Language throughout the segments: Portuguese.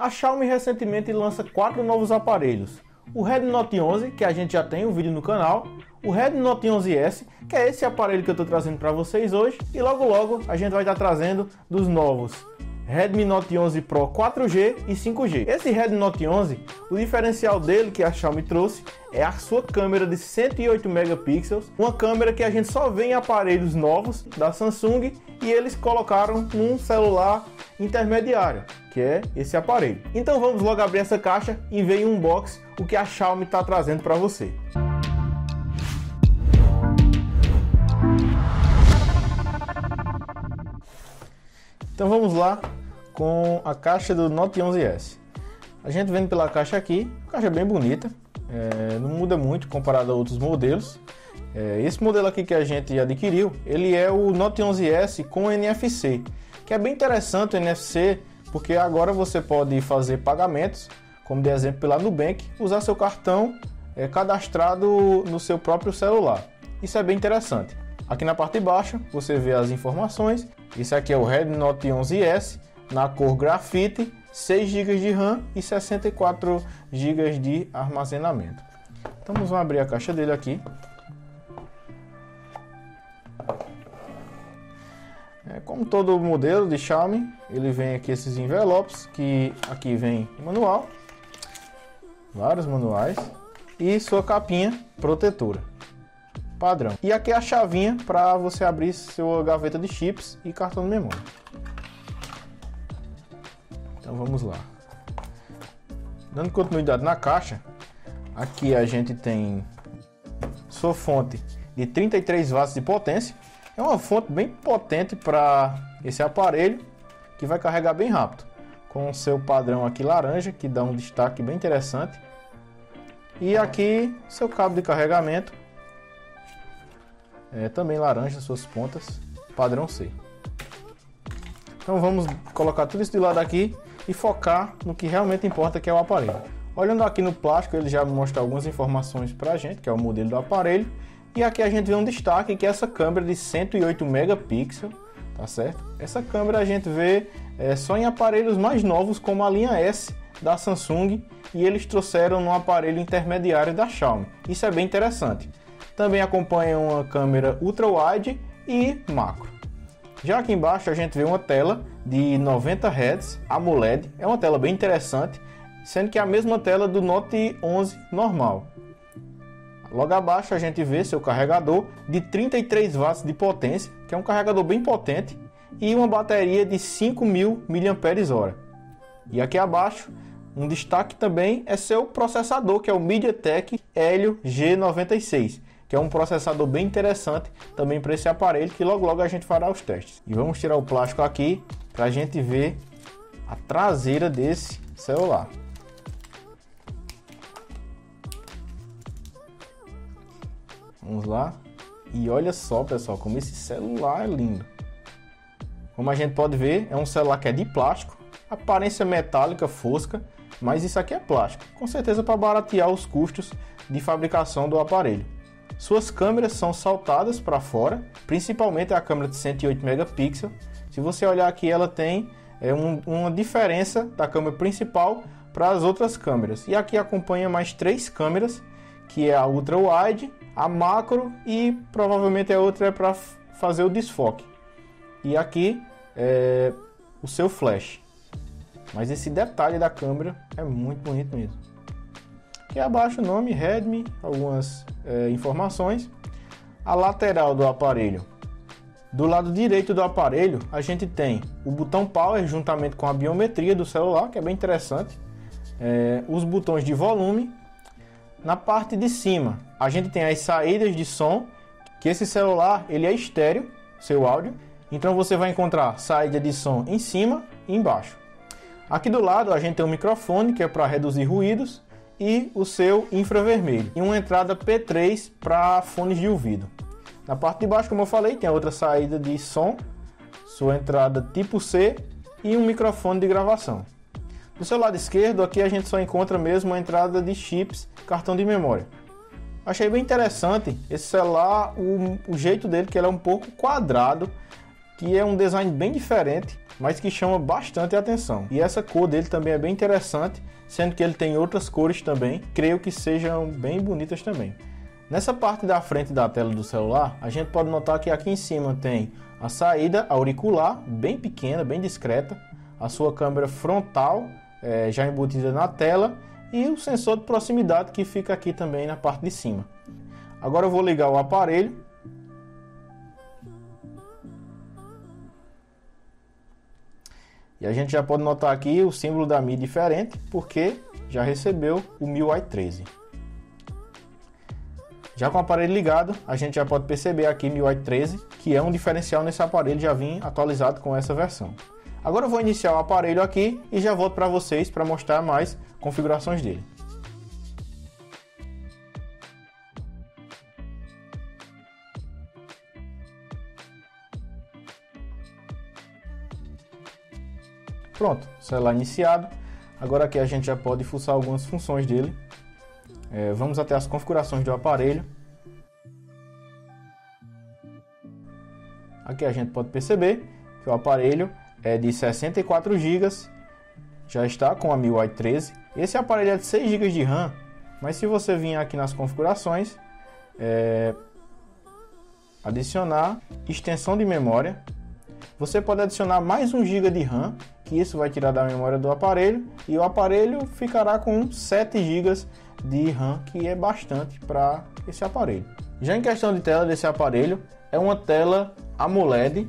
A Xiaomi recentemente lança quatro novos aparelhos. O Redmi Note 11, que a gente já tem um vídeo no canal, o Redmi Note 11S, que é esse aparelho que eu estou trazendo para vocês hoje, e logo logo a gente vai estar trazendo dos novos. Redmi Note 11 Pro 4G e 5G. Esse Redmi Note 11, o diferencial dele que a Xiaomi trouxe é a sua câmera de 108 megapixels, uma câmera que a gente só vê em aparelhos novos da Samsung. E eles colocaram num celular intermediário, que é esse aparelho. Então vamos logo abrir essa caixa e ver em um unbox o que a Xiaomi está trazendo para você. Então vamos lá com a caixa do Note 11S. A gente vendo pela caixa aqui, caixa bem bonita, é, não muda muito comparado a outros modelos. É, esse modelo aqui que a gente adquiriu, ele é o Note 11S com NFC, que é bem interessante o NFC, porque agora você pode fazer pagamentos, como de exemplo pela Nubank, usar seu cartão é, cadastrado no seu próprio celular. Isso é bem interessante. Aqui na parte de baixo você vê as informações. Esse aqui é o Redmi Note 11S na cor grafite, 6 GB de RAM e 64 GB de armazenamento. Então vamos abrir a caixa dele aqui. É, como todo modelo de Xiaomi, ele vem aqui esses envelopes que aqui vem manual, vários manuais e sua capinha protetora padrão. E aqui é a chavinha para você abrir sua gaveta de chips e cartão de memória. Então vamos lá. Dando continuidade na caixa, aqui a gente tem sua fonte de 33 watts de potência. É uma fonte bem potente para esse aparelho que vai carregar bem rápido. Com seu padrão aqui laranja, que dá um destaque bem interessante. E aqui seu cabo de carregamento, é, também laranja suas pontas, padrão C. Então vamos colocar tudo isso de lado aqui e focar no que realmente importa, que é o aparelho. Olhando aqui no plástico, ele já mostra algumas informações para a gente, que é o modelo do aparelho. E aqui a gente vê um destaque, que é essa câmera de 108 megapixels, tá certo? Essa câmera a gente vê é, só em aparelhos mais novos, como a linha S da Samsung, e eles trouxeram no aparelho intermediário da Xiaomi. Isso é bem interessante. Também acompanha uma câmera ultra-wide e macro. Já aqui embaixo a gente vê uma tela de 90 Hz AMOLED, é uma tela bem interessante, sendo que é a mesma tela do Note 11 normal. Logo abaixo a gente vê seu carregador de 33 watts de potência, que é um carregador bem potente, e uma bateria de 5000 mAh. E aqui abaixo, um destaque também é seu processador, que é o MediaTek Helio G96, que é um processador bem interessante também para esse aparelho, que logo logo a gente fará os testes. E vamos tirar o plástico aqui para a gente ver a traseira desse celular. Vamos lá. E olha só, pessoal, como esse celular é lindo. Como a gente pode ver, é um celular que é de plástico, aparência metálica fosca, mas isso aqui é plástico, com certeza para baratear os custos de fabricação do aparelho. Suas câmeras são saltadas para fora, principalmente a câmera de 108 megapixels. Se você olhar aqui, ela tem é, um, uma diferença da câmera principal para as outras câmeras. E aqui acompanha mais três câmeras, que é a ultra wide, a macro e provavelmente a outra é para fazer o desfoque. E aqui é o seu flash. Mas esse detalhe da câmera é muito bonito mesmo. Aqui abaixo o nome Redmi, algumas é, informações. A lateral do aparelho. Do lado direito do aparelho, a gente tem o botão Power juntamente com a biometria do celular, que é bem interessante. É, os botões de volume. Na parte de cima, a gente tem as saídas de som, que esse celular ele é estéreo, seu áudio. Então você vai encontrar saída de som em cima e embaixo. Aqui do lado a gente tem um microfone que é para reduzir ruídos e o seu infravermelho e uma entrada P3 para fones de ouvido. Na parte de baixo, como eu falei, tem a outra saída de som, sua entrada tipo C e um microfone de gravação. Do seu lado esquerdo, aqui a gente só encontra mesmo a entrada de chips, cartão de memória. Achei bem interessante esse celular, o, o jeito dele, que ele é um pouco quadrado, que é um design bem diferente. mas que chama bastante atenção. E essa cor dele também é bem interessante, sendo que ele tem outras cores também, creio que sejam bem bonitas também. Nessa parte da frente da tela do celular, a gente pode notar que aqui em cima tem a saída auricular, bem pequena, bem discreta, a sua câmera frontal é, já embutida na tela e o sensor de proximidade que fica aqui também na parte de cima. Agora eu vou ligar o aparelho. E a gente já pode notar aqui o símbolo da Mi diferente, porque já recebeu o MIUI 13. Já com o aparelho ligado, a gente já pode perceber aqui MIUI 13, que é um diferencial nesse aparelho, já vim atualizado com essa versão. Agora eu vou iniciar o aparelho aqui e já volto para vocês para mostrar mais configurações dele. Pronto, celular iniciado. Agora aqui a gente já pode fuçar algumas funções dele. É, vamos até as configurações do aparelho. Aqui a gente pode perceber que o aparelho é de 64 GB, já está com a MIUI 13. Esse aparelho é de 6 GB de RAM, mas se você vir aqui nas configurações, é, adicionar extensão de memória, você pode adicionar mais 1 GB de RAM, que isso vai tirar da memória do aparelho, e o aparelho ficará com 7 GB de RAM, que é bastante para esse aparelho. Já em questão de tela desse aparelho, é uma tela AMOLED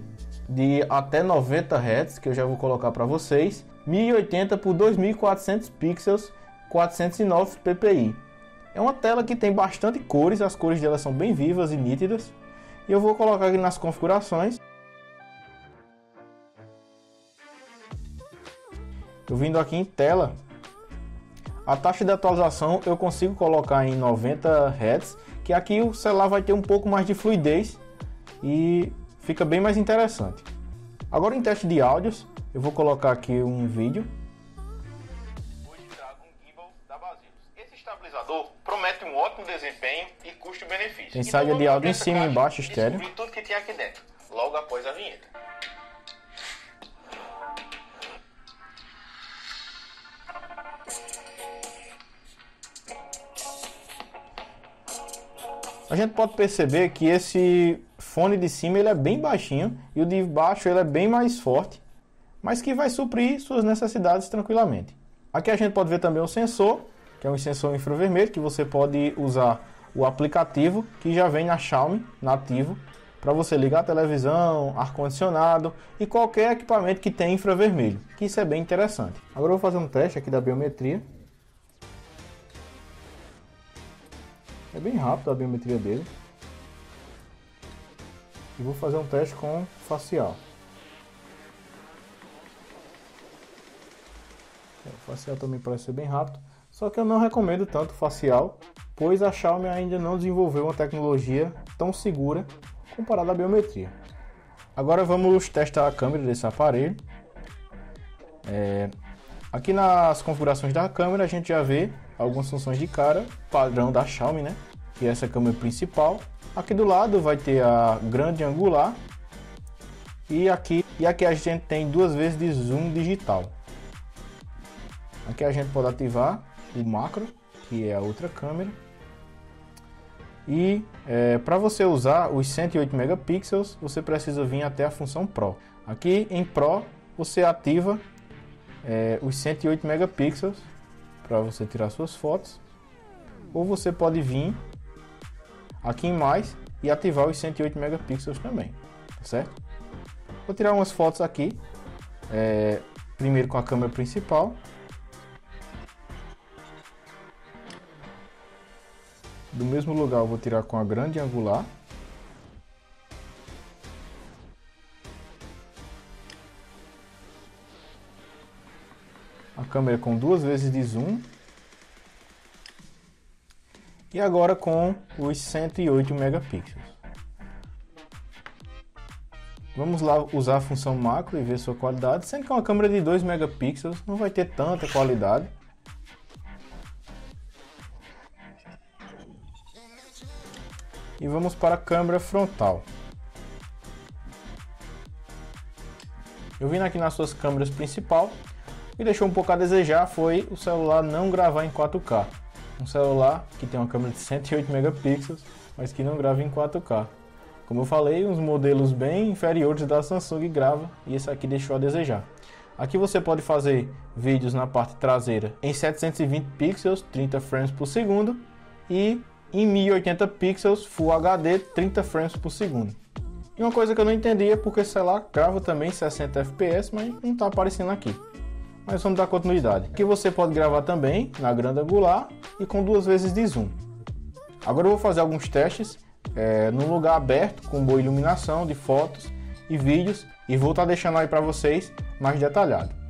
de até 90 Hz, que eu já vou colocar para vocês, 1080 por 2400 pixels, 409 ppi. É uma tela que tem bastante cores, as cores dela são bem vivas e nítidas. E eu vou colocar aqui nas configurações. Eu vindo aqui em tela, a taxa de atualização eu consigo colocar em 90 Hz, que aqui o celular vai ter um pouco mais de fluidez e fica bem mais interessante. Agora em teste de áudios, eu vou colocar aqui um vídeo. Esse estabilizador promete um ótimo desempenho e custo-benefício. Tem saída de áudio em cima e embaixo, estéreo. tudo que tem aqui dentro, logo após a vinheta. A gente pode perceber que esse fone de cima ele é bem baixinho e o de baixo ele é bem mais forte, mas que vai suprir suas necessidades tranquilamente. Aqui a gente pode ver também o sensor, que é um sensor infravermelho que você pode usar o aplicativo que já vem na Xiaomi nativo para você ligar a televisão, ar condicionado e qualquer equipamento que tenha infravermelho, que isso é bem interessante. Agora eu vou fazer um teste aqui da biometria. É bem rápido a biometria dele e vou fazer um teste com facial. É, o facial também parece ser bem rápido, só que eu não recomendo tanto facial, pois a Xiaomi ainda não desenvolveu uma tecnologia tão segura comparada à biometria. Agora vamos testar a câmera desse aparelho. É, aqui nas configurações da câmera a gente já vê algumas funções de cara padrão da Xiaomi, né? Que é essa câmera principal Aqui do lado vai ter a grande angular e aqui, e aqui a gente tem duas vezes de zoom digital. Aqui a gente pode ativar o macro, que é a outra câmera. E é, para você usar os 108 megapixels, você precisa vir até a função Pro. Aqui em Pro você ativa é, os 108 megapixels para você tirar suas fotos. Ou você pode vir aqui em mais e ativar os 108 megapixels também, tá certo? Vou tirar umas fotos aqui, é, primeiro com a câmera principal. Do mesmo lugar vou tirar com a grande angular. A câmera com duas vezes de zoom e agora com os 108 megapixels. Vamos lá usar a função macro e ver sua qualidade, sendo que uma câmera de 2 megapixels não vai ter tanta qualidade. E vamos para a câmera frontal. Eu vim aqui nas suas câmeras principal e deixou um pouco a desejar foi o celular não gravar em 4K. Um celular que tem uma câmera de 108 megapixels, mas que não grava em 4K. Como eu falei, uns modelos bem inferiores da Samsung grava e esse aqui deixou a desejar. Aqui você pode fazer vídeos na parte traseira em 720 pixels, 30 frames por segundo e em 1080 pixels Full HD, 30 frames por segundo. E uma coisa que eu não entendi é porque, sei lá, grava também 60 fps, mas não está aparecendo aqui. Mas vamos dar continuidade. Aqui você pode gravar também na grande angular e com duas vezes de zoom. Agora eu vou fazer alguns testes é, num lugar aberto com boa iluminação de fotos e vídeos e vou estar tá deixando aí para vocês mais detalhado.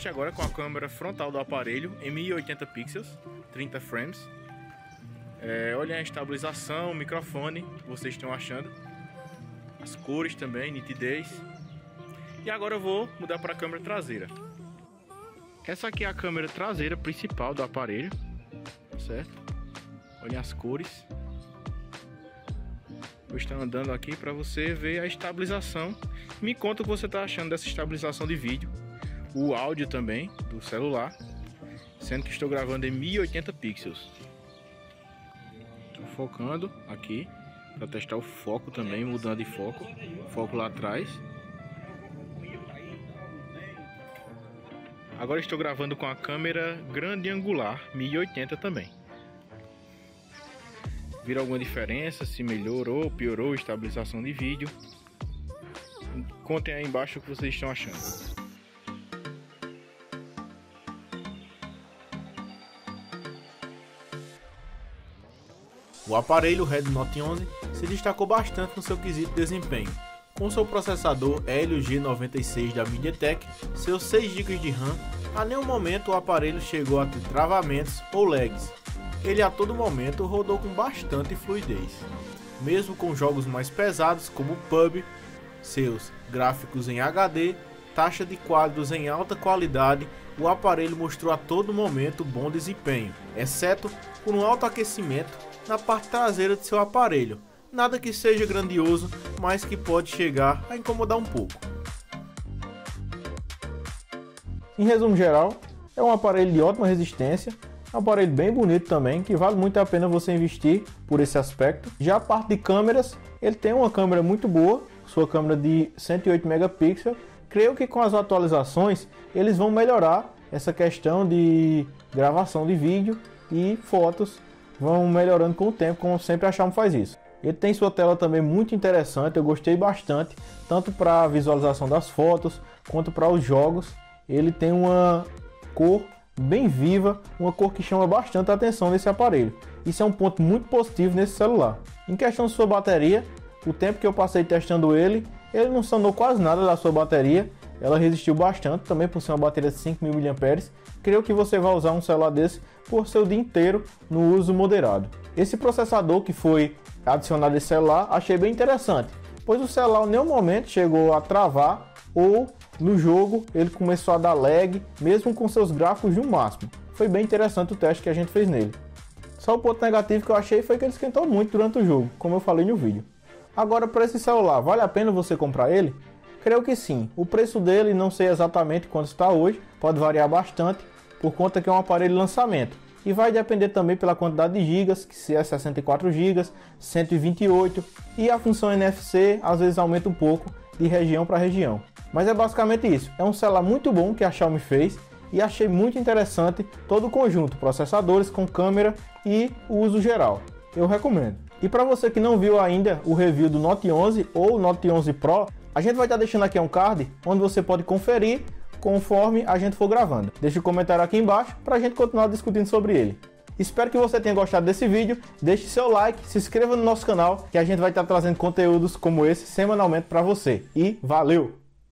Teste agora com a câmera frontal do aparelho em 1080 pixels, 30 frames é, olhem a estabilização, o microfone, vocês estão achando. As cores também, nitidez. E agora eu vou mudar para a câmera traseira. Essa aqui é a câmera traseira principal do aparelho, certo? Olhem as cores. Vou estar andando aqui para você ver a estabilização. Me conta o que você está achando dessa estabilização de vídeo. O áudio também do celular, sendo que estou gravando em 1080 pixels focando aqui para testar o foco também, mudando de foco, foco lá atrás. Agora estou gravando com a câmera grande angular 1080 também. Viram alguma diferença? Se melhorou, piorou estabilização de vídeo? Contem aí embaixo o que vocês estão achando. O aparelho Redmi Note 11 se destacou bastante no seu quesito desempenho. Com seu processador Helio G96 da MediaTek, seus 6 GB de RAM, a nenhum momento o aparelho chegou a ter travamentos ou lags. Ele a todo momento rodou com bastante fluidez. Mesmo com jogos mais pesados como PUB, seus gráficos em HD, taxa de quadros em alta qualidade, o aparelho mostrou a todo momento bom desempenho, exceto por um alto aquecimento na parte traseira de seu aparelho. Nada que seja grandioso, mas que pode chegar a incomodar um pouco. Em resumo geral, é um aparelho de ótima resistência, um aparelho bem bonito também, que vale muito a pena você investir por esse aspecto. Já a parte de câmeras, ele tem uma câmera muito boa, sua câmera de 108 megapixels. Creio que com as atualizações eles vão melhorar essa questão de gravação de vídeo e fotos vão melhorando com o tempo, como sempre a Xiaomi faz isso. Ele tem sua tela também muito interessante, eu gostei bastante, tanto para a visualização das fotos quanto para os jogos. Ele tem uma cor bem viva, uma cor que chama bastante a atenção nesse aparelho. Isso é um ponto muito positivo nesse celular. Em questão de sua bateria, o tempo que eu passei testando ele, ele não sanou quase nada da sua bateria. Ela resistiu bastante, também por ser uma bateria de 5.000 mAh. Creio que você vai usar um celular desse por seu dia inteiro no uso moderado. Esse processador que foi adicionado esse celular achei bem interessante, pois o celular em nenhum momento chegou a travar ou no jogo ele começou a dar lag, mesmo com seus gráficos um máximo. Foi bem interessante o teste que a gente fez nele. Só o ponto negativo que eu achei foi que ele esquentou muito durante o jogo, como eu falei no vídeo. Agora, para esse celular, vale a pena você comprar ele? Creio que sim. O preço dele não sei exatamente quanto está hoje, pode variar bastante, por conta que é um aparelho lançamento. E vai depender também pela quantidade de gigas, que se é 64 gigas, 128 e a função NFC às vezes aumenta um pouco de região para região. Mas é basicamente isso. É um celular muito bom que a Xiaomi fez e achei muito interessante todo o conjunto, processadores com câmera e o uso geral. Eu recomendo. E para você que não viu ainda o review do Note 11 ou Note 11 Pro, a gente vai estar deixando aqui um card onde você pode conferir conforme a gente for gravando. Deixe um comentário aqui embaixo para a gente continuar discutindo sobre ele. Espero que você tenha gostado desse vídeo, deixe seu like, se inscreva no nosso canal que a gente vai estar trazendo conteúdos como esse semanalmente para você. E valeu!